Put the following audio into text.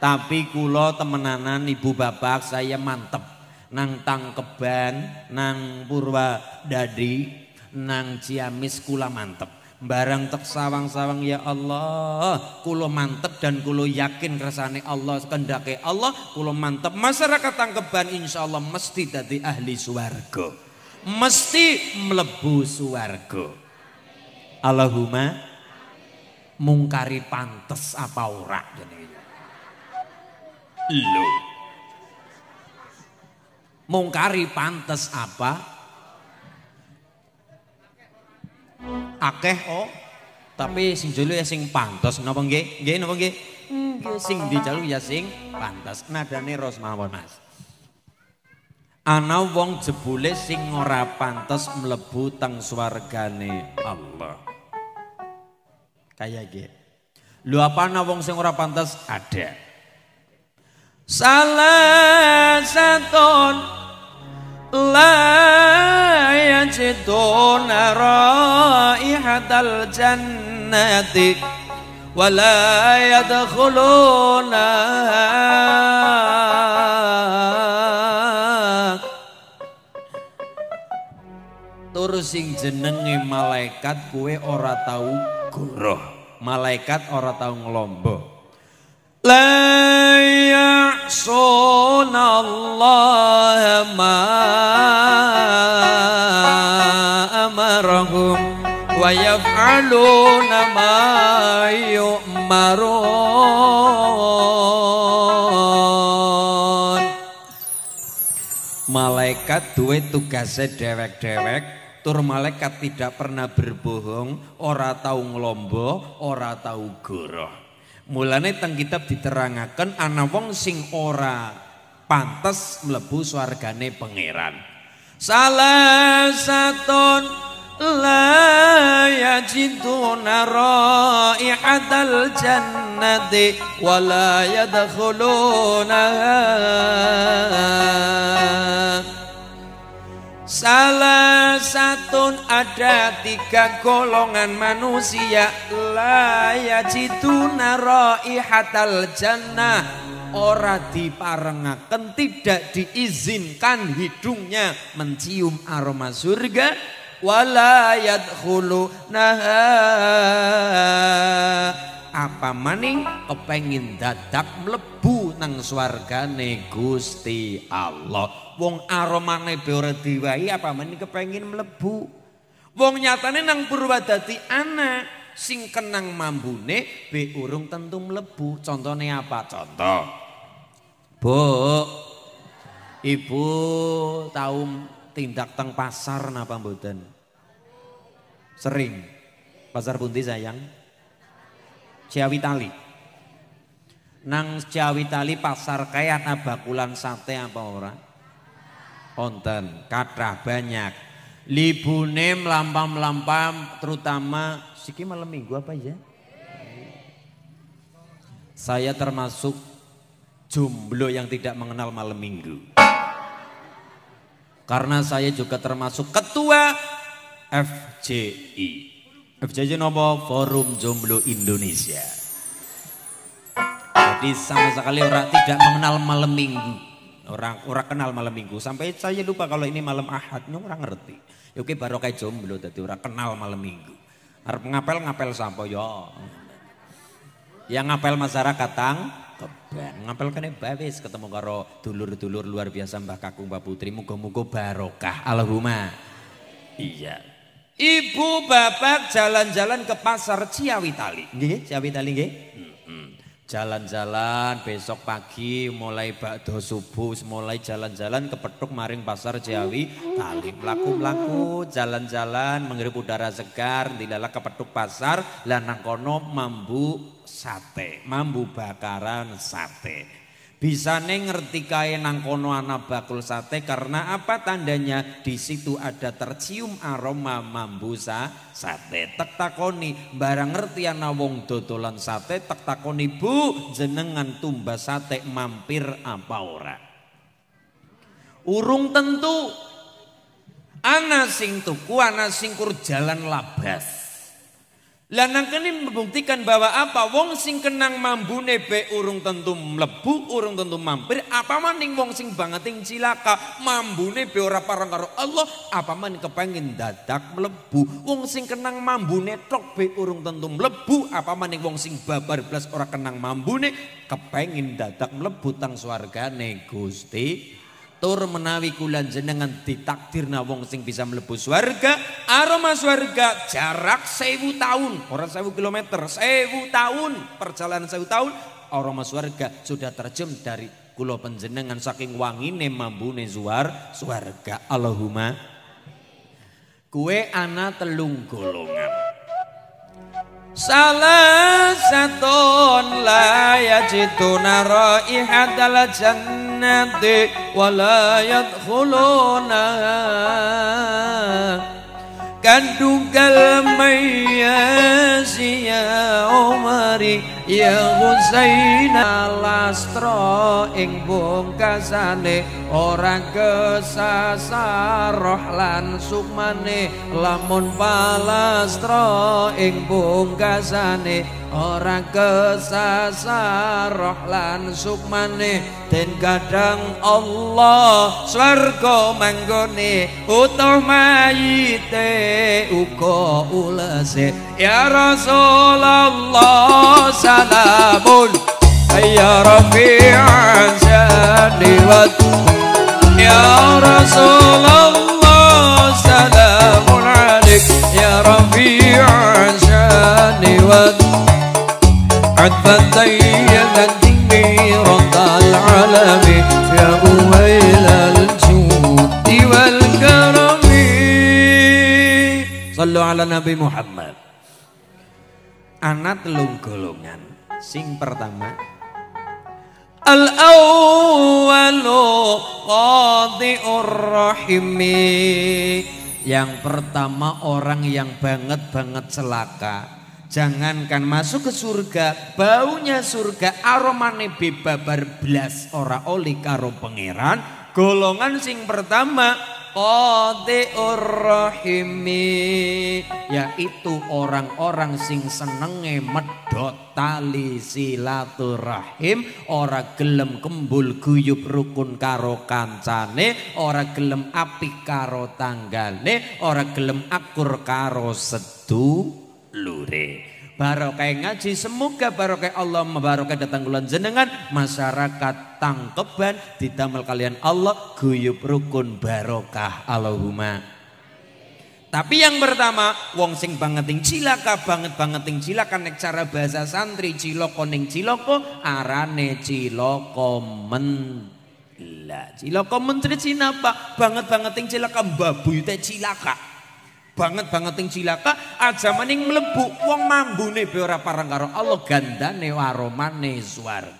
Tapi kulo temenanan ibu bapak saya mantep. Nang Tangkeban, nang Purwadadi, nang Ciamis kula mantep. Barang tek sawang-sawang ya Allah, kulo mantep dan kulo yakin kersane Allah kendake Allah, kulo mantep. Masyarakat Tangkeban insya Allah mesti dadi ahli suwargo. Mesti melebu suwargo. Allahumma mungkari pantes apa ora Lo. Mungkari pantes apa? Akeh oh. Tapi sing julu ya sing pantas napa nggih? Nggih napa nggih? Nggih sing dijalu ya sing pantas nadane ros mawon Mas. Ana wong jebule sing ora pantas mlebu teng swargane Allah. Kaya nggih. Lho apa ana wong sing ora pantas ada salasatun la yajidun raihatal jannati wala yadkhuluna tur sing jenenge malaikat kue ora tau guruh malaikat ora tau ngelombo la يعصون الله ما أمرهم ويفعلون ما يؤمرون Malaikat duwe tugasnya dewek-dewek Tur malaikat tidak pernah berbohong, ora tahu ngelombo, ora tahu goroh. Mulane teng kitab diterangaken ana wong sing ora pantes mlebu swargane pangeran. Salah satun la yajiduna raihatal jannati wala yadkhuluna Salah satu ada tiga golongan manusia. La yajiduna raihatal jannah. Ora diparengaken tidak diizinkan hidungnya mencium aroma surga. Wala yadkhulunaha apa maning? Kepengin dadak mlebu nang swargane Gusti Allah Wong aromane be ora diwahi apa meneh kepengin mlebu. Wong nyatane nang Purwadadi ana sing kenang mambune be urung tentu mlebu. Contone apa? Contoh. Bu. Ibu tahu tindak teng pasar napa mboten? Sering. Pasar pundi sayang? Ciawi tali. Nang Ciawi tali pasar kaya ana bakulan sate apa ora? Onten, kata banyak. Libune melampam-melampam terutama siki malam minggu apa ya? Saya termasuk jomblo yang tidak mengenal malam minggu. Karena saya juga termasuk ketua FJI. FJI nopo Forum Jomblo Indonesia. Jadi sama sekali orang tidak mengenal malam minggu. Orang orang kenal malam minggu sampai saya lupa kalau ini malam ahad orang ngerti. Ya oke baru kayak jomblo jadi orang kenal malam minggu. Harap ngapel ngapel sampo yo. Yang ngapel masyarakat tang keben. Ngapel kene babes ketemu karo dulur-dulur luar biasa Mbah Kakung Mbah Putri muga-muga barokah. Allahumma. Iya. Ibu bapak jalan-jalan ke pasar Ciawi Tali. Nggih, Ciawi Tali nggih? Jalan-jalan besok pagi mulai bakdo subuh mulai jalan-jalan ke petuk maring pasar Jawi tali melaku-melaku jalan-jalan menghirup udara segar dilala ke petuk pasar lanang kono mambu sate mambu bakaran sate bisa ngerti kaya nang kono ana bakul sate karena apa tandanya di situ ada tercium aroma mambusa sate. Tek takoni barang ngerti ana wong dodolan sate tek takoni Bu jenengan tumbas sate mampir apa ora? Urung tentu ana sing tuku ana sing kur jalan labas. Lanang kene membuktikan bahwa apa? Wong sing kenang mambune be urung tentu mlebu urung tentu mampir. Apa maning wong sing banget ing cilaka? Mambune be ora parang karo Allah. Apa maning kepengin dadak mlebu? Wong sing kenang mambune tok be urung tentu mlebu. Apa maning wong sing babar blas ora kenang mambune? Kepengin dadak mlebu tang swargane Gusti tur menawi kulan jenengan ditakdirna wong sing bisa mlebu swarga aroma swarga jarak sewu tahun orang sewu kilometer sewu tahun perjalanan sewu tahun aroma swarga sudah terjem dari kulo penjenengan saking wangine mambune suar swarga. Allahumma kue ana telung golongan Salah satu la yajiduna raihatal jannati wa la yadkhuluna. Kandugal mayasi ya Umari ya Husain lastro ing bungkasane orang kesasar lan sukmane. Lamun palastro ing bungkasane orang kesasar lan sukmane den kadang Allah swarga manggone utuh mayite uga ulase ya Rasulullah سلام. يا رفيع سلمت يا رسول الله سلام عليك. يا رفيع سلمت عد فتي تنتمي رد العالم يا أويل الجود والكرم. صلوا على نبي محمد. Anak telung golongan sing pertama. Al awwalu yang pertama orang yang banget banget celaka. Jangankan masuk ke surga, baunya surga aromane bebabar blas ora oli karo pangeran. Golongan sing pertama qadiur rahimi yaitu orang-orang sing senenge medot tali silaturahim ora gelem kembul guyub rukun karo kancane ora gelem apik karo tanggane ora gelem akur karo sedu lure. Barokah ngaji semoga barokah Allah barokah datang bulan jenengan. Masyarakat tangkeban didamel kalian Allah guyub rukun barokah. Allahumma. Tapi yang pertama, wong sing banget ing cilaka banget banget ing cilaka nek cara bahasa santri ciloko ning ciloko arane ciloko men lah ciloko menteri Cina pak. Banget banget ing cilaka babu teh cilaka banget banget yang cilaka aja maning mlebu wong mambune be ora parang karo Allah gandane waromane suar